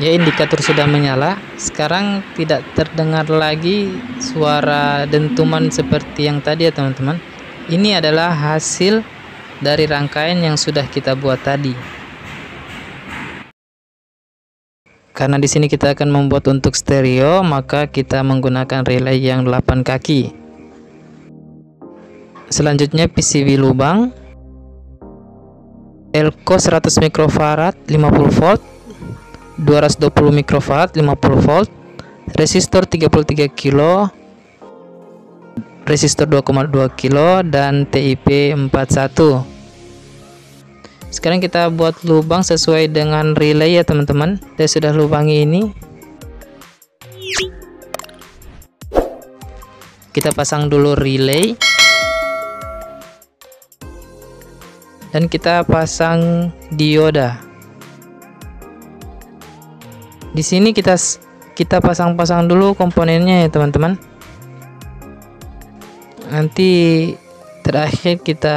ya indikator sudah menyala. Sekarang tidak terdengar lagi suara dentuman seperti yang tadi ya teman-teman. Ini adalah hasil dari rangkaian yang sudah kita buat tadi. Karena di sini kita akan membuat untuk stereo maka kita menggunakan relay yang 8 kaki. Selanjutnya PCB lubang. Elko 100 mikrofarad 50 volt 220 mikrofarad 50 volt resistor 33 kilo resistor 2,2 kilo dan TIP 41 sekarang kita buat lubang sesuai dengan relay ya teman-teman. Saya sudah lubangi ini. Kita pasang dulu relay. Dan kita pasang dioda di sini kita kita pasang-pasang dulu komponennya ya teman-teman. Nanti terakhir kita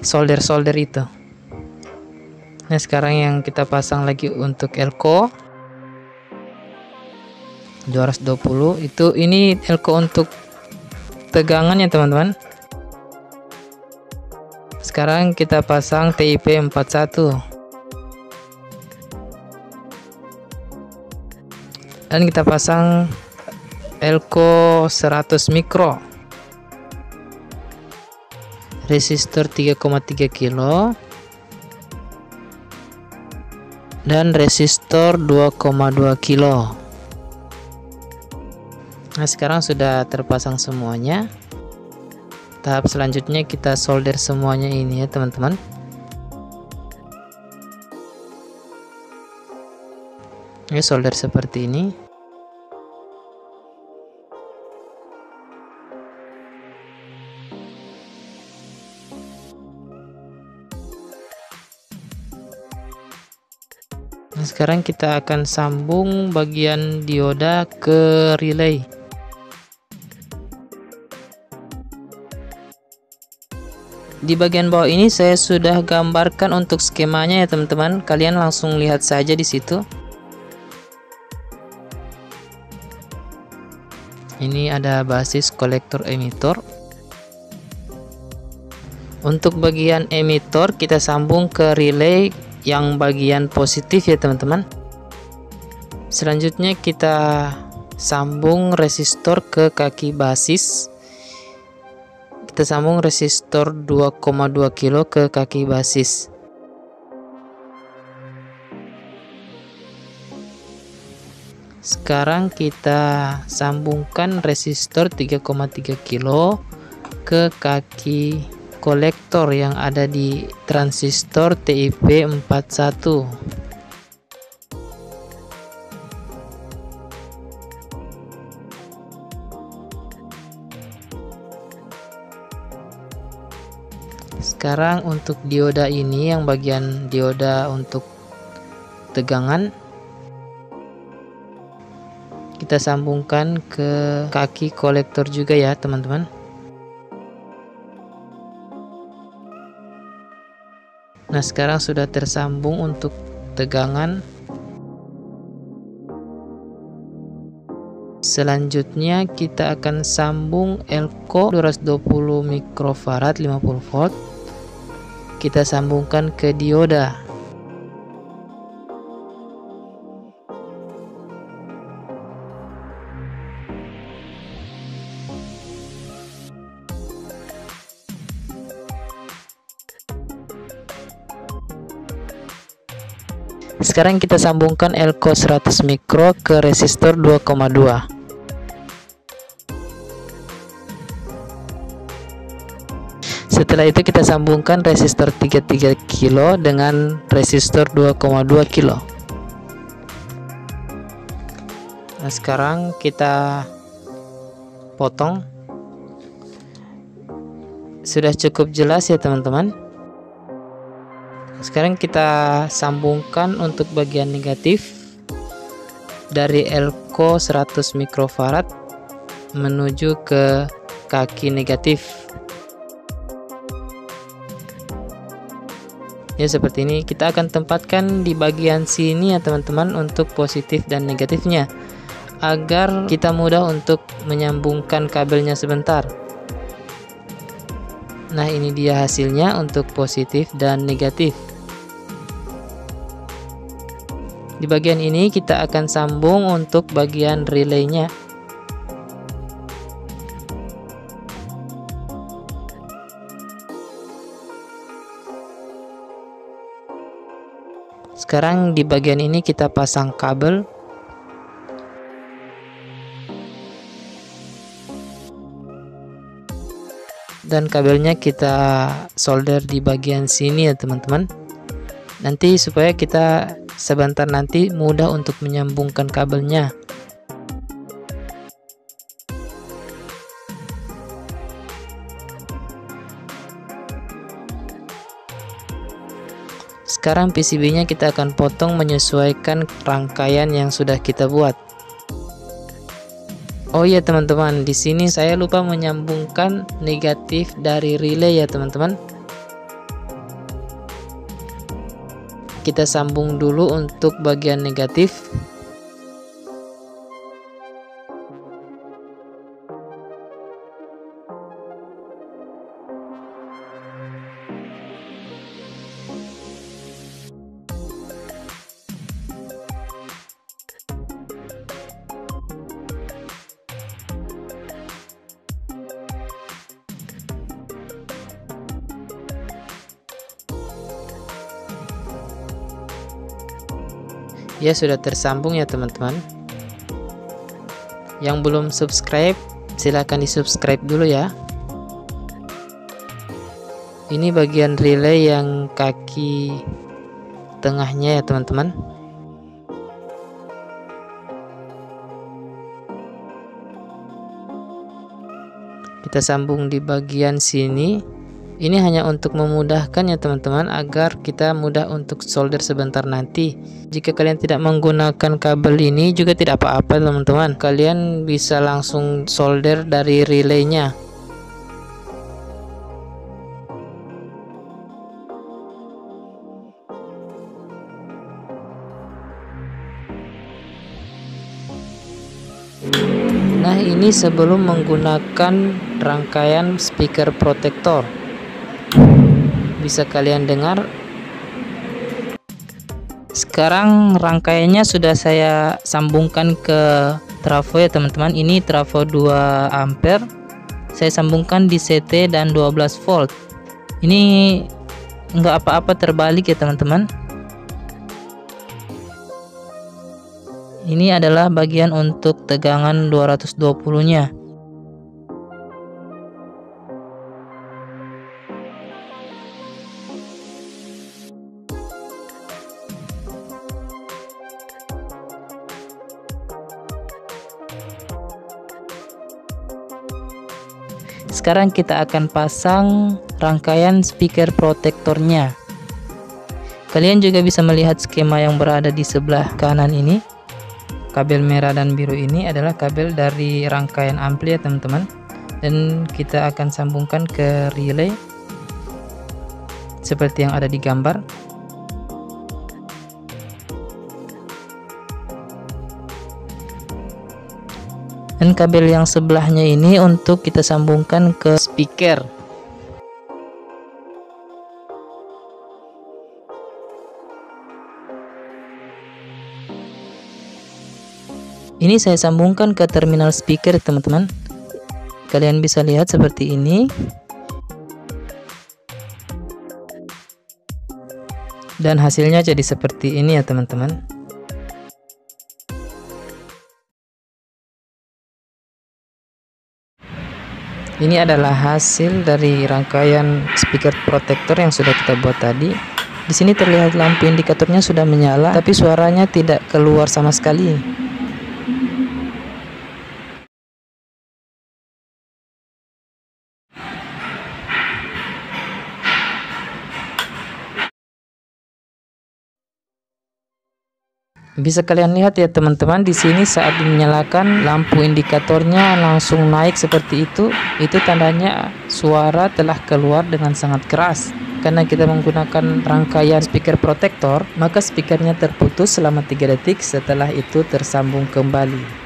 solder-solder itu. Nah sekarang yang kita pasang lagi untuk elko. 220 itu ini elko untuk tegangan ya teman-teman. Sekarang kita pasang TIP 41 dan kita pasang elko 100 mikro. Resistor 3,3 kilo. Dan resistor 2,2 kilo. Nah sekarang sudah terpasang semuanya. Tahap selanjutnya kita solder semuanya ini ya teman-teman ini solder seperti ini Nah, sekarang kita akan sambung bagian dioda ke relay. Di bagian bawah ini saya sudah gambarkan untuk skemanya ya teman-teman. Kalian langsung lihat saja di situ. Ini ada basis kolektor emitor. Untuk bagian emitor kita sambung ke relay yang bagian positif ya teman-teman. Selanjutnya kita sambung resistor ke kaki basis. Kita sambung resistor 2,2 kilo ke kaki basis. Sekarang kita sambungkan resistor 3,3 kilo ke kaki kolektor yang ada di transistor TIP 41. Sekarang untuk dioda ini yang bagian dioda untuk tegangan kita sambungkan ke kaki kolektor juga ya teman-teman. Nah sekarang sudah tersambung untuk tegangan. Selanjutnya kita akan sambung elko 220 mikrofarad 50 volt. Kita sambungkan ke dioda Sekarang kita sambungkan elko 100 mikro ke resistor 2,2. Setelah itu kita sambungkan resistor 33 kilo dengan resistor 2,2 kilo. Nah, sekarang kita potong. Sudah cukup jelas ya, teman-teman sekarang kita sambungkan untuk bagian negatif. Dari elko 100 mikrofarad menuju ke kaki negatif. Ya seperti ini. Kita akan tempatkan di bagian sini ya teman-teman untuk positif dan negatifnya. Agar kita mudah untuk menyambungkan kabelnya sebentar. Nah ini dia hasilnya untuk positif dan negatif di bagian ini kita akan sambung untuk bagian relaynya Sekarang di bagian ini kita pasang kabel. Dan kabelnya kita solder di bagian sini ya teman-teman. Nanti supaya kita sebentar nanti mudah untuk menyambungkan kabelnya. Sekarang PCB-nya kita akan potong menyesuaikan rangkaian yang sudah kita buat. Oh iya teman-teman, di sini saya lupa menyambungkan negatif dari relay ya teman-teman. Kita sambung dulu untuk bagian negatif. Ya sudah tersambung ya teman-teman. Yang belum subscribe silahkan di subscribe dulu ya. Ini bagian relay yang kaki tengahnya ya teman-teman. Kita sambung di bagian sini ini hanya untuk memudahkan ya teman-teman agar kita mudah untuk solder sebentar nanti. Jika kalian tidak menggunakan kabel ini juga tidak apa-apa teman-teman. Kalian bisa langsung solder dari relaynya. Nah ini sebelum menggunakan rangkaian speaker protector bisa kalian dengar? Sekarang rangkaiannya sudah saya sambungkan ke trafo ya teman-teman. Ini trafo 2 ampere. Saya sambungkan di CT dan 12 volt. Ini enggak apa-apa terbalik ya teman-teman. Ini adalah bagian untuk tegangan 220 nya Sekarang kita akan pasang rangkaian speaker protektornya. Kalian juga bisa melihat skema yang berada di sebelah kanan ini. Kabel merah dan biru ini adalah kabel dari rangkaian ampli ya teman-teman. Dan kita akan sambungkan ke relay seperti yang ada di gambar. Dan kabel yang sebelahnya ini untuk kita sambungkan ke speaker. Ini saya sambungkan ke terminal speaker teman-teman. Kalian bisa lihat seperti ini. Dan hasilnya jadi seperti ini ya teman-teman Ini adalah hasil dari rangkaian speaker protector yang sudah kita buat tadi. Di sini terlihat lampu indikatornya sudah menyala, tapi suaranya tidak keluar sama sekali. Bisa kalian lihat ya teman-teman di sini saat dinyalakan lampu indikatornya langsung naik seperti itu. Itu tandanya suara telah keluar dengan sangat keras. karena kita menggunakan rangkaian speaker protector, maka speakernya terputus selama 3 detik setelah itu tersambung kembali.